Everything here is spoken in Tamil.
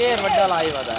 கேஆர் வட்டால் ஆய்வாதா